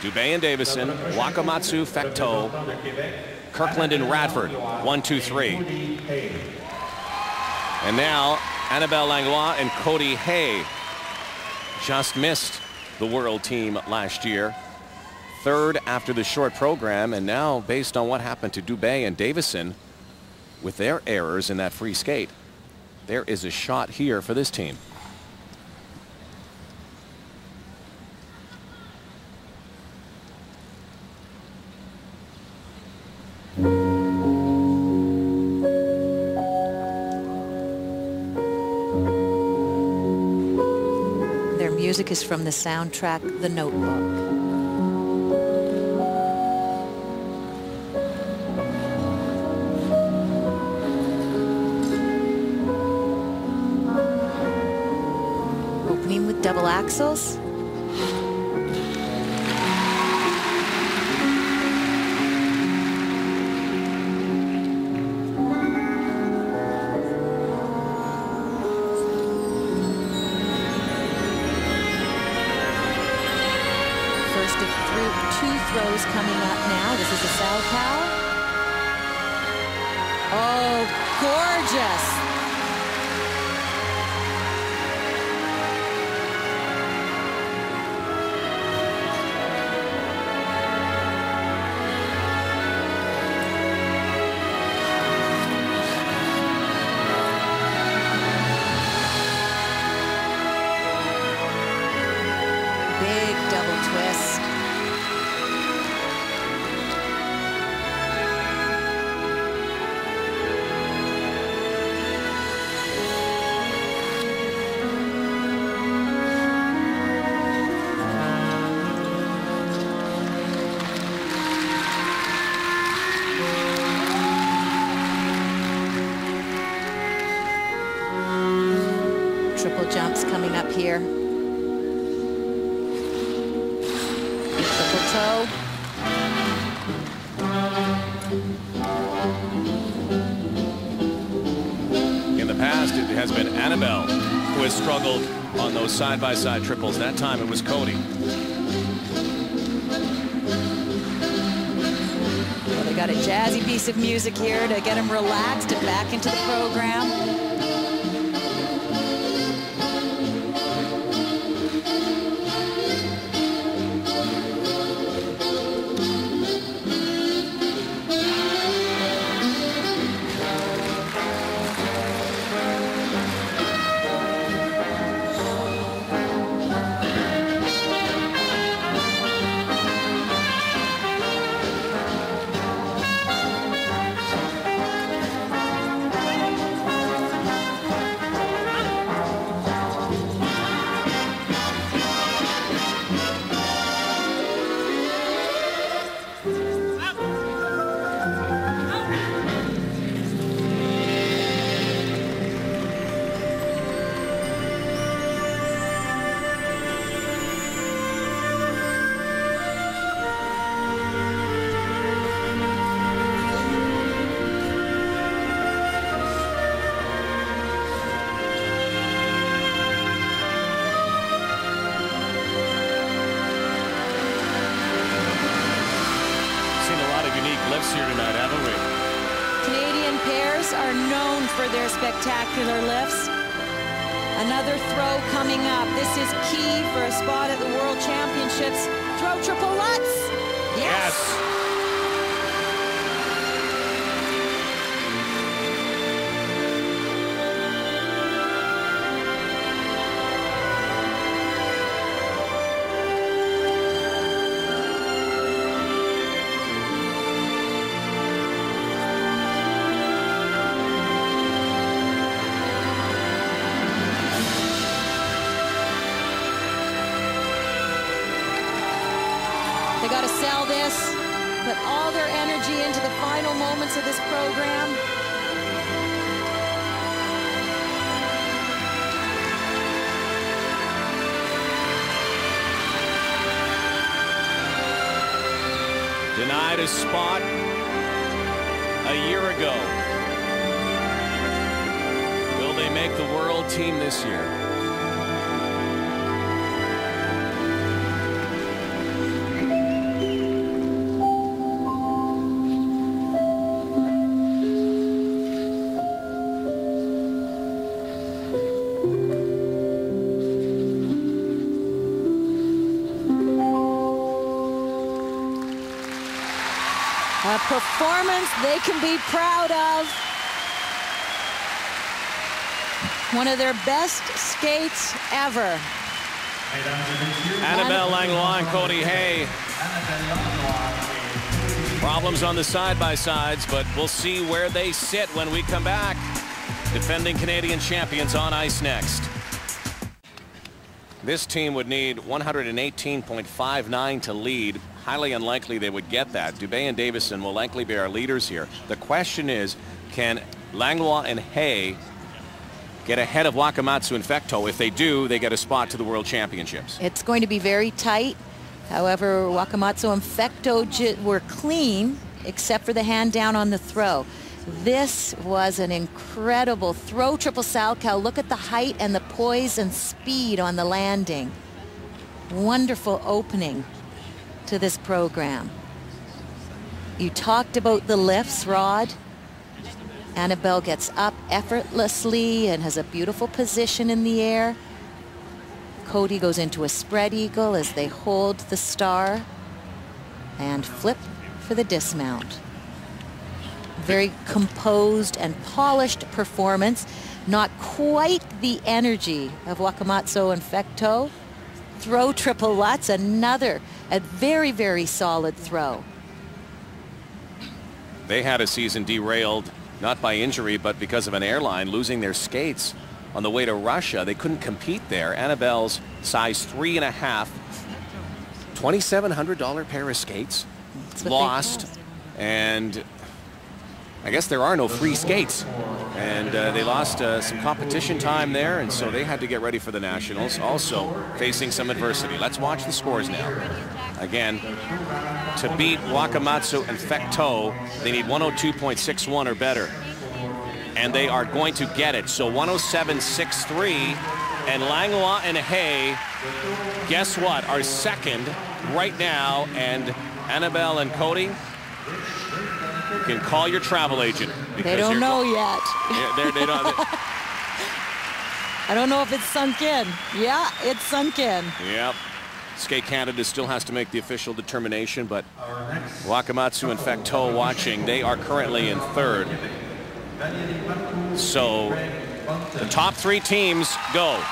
Dubé and Davison, Wakamatsu, Fecteau, Kirkland and Radford. One, two, three. And now Anabelle Langlois and Cody Hay just missed the world team last year. Third after the short program, and now based on what happened to Dubé and Davison with their errors in that free skate, there is a shot here for this team. Music is from the soundtrack The Notebook. Opening with double axels. First of two throws coming up now. This is a Salchow. Oh, gorgeous. Big double twist. Jumps coming up here. Triple toe. In the past, it has been Anabelle who has struggled on those side-by-side triples. That time it was Cody. Well, they got a jazzy piece of music here to get him relaxed and back into the program. Unique here tonight, haven't we? Canadian pairs are known for their spectacular lifts. Another throw coming up. This is key for a spot at the World Championships. Throw triple Lutz. Yes. They got to sell this, put all their energy into the final moments of this program. Denied a spot a year ago. Will they make the world team this year? A performance they can be proud of. One of their best skates ever. Anabelle Langlois and Cody Hay. Problems on the side-by-sides, but we'll see where they sit when we come back. Defending Canadian champions on ice next. This team would need 118.59 to lead. Highly unlikely they would get that. Dubé and Davison will likely be our leaders here. The question is, can Langlois and Hay get ahead of Wakamatsu and Fecteau? If they do, they get a spot to the World Championships. It's going to be very tight. However, Wakamatsu and Fecteau were clean, except for the hand down on the throw. This was an incredible throw triple Salchow. Look at the height and the poise and speed on the landing. Wonderful opening to this program. You talked about the lifts, Rod. Anabelle gets up effortlessly and has a beautiful position in the air. Cody goes into a spread eagle as they hold the star and flip for the dismount very composed and polished performance. Not quite the energy of Wakamatsu and Fecteau. Throw triple Lutz, another a very, very solid throw. They had a season derailed not by injury but because of an airline losing their skates on the way to Russia. They couldn't compete there. Anabelle's size three and a half, $2,700 pair of skates lost and I guess there are no free skates. And uh, they lost uh, some competition time there, and so they had to get ready for the Nationals, also facing some adversity. Let's watch the scores now. Again, to beat Wakamatsu and Fecteau, they need 102.61 or better. And they are going to get it. So 107.63, and Langlois and Hay, guess what, are second right now, and Anabelle and Cody, you can call your travel agent. They don't know yet. Yeah, they're, they don't. I don't know if it's sunk in. Yeah, it's sunk in. Yep. Skate Canada still has to make the official determination, but Wakamatsu and Fecteau watching. They are currently in third. So the top three teams go.